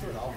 Natural.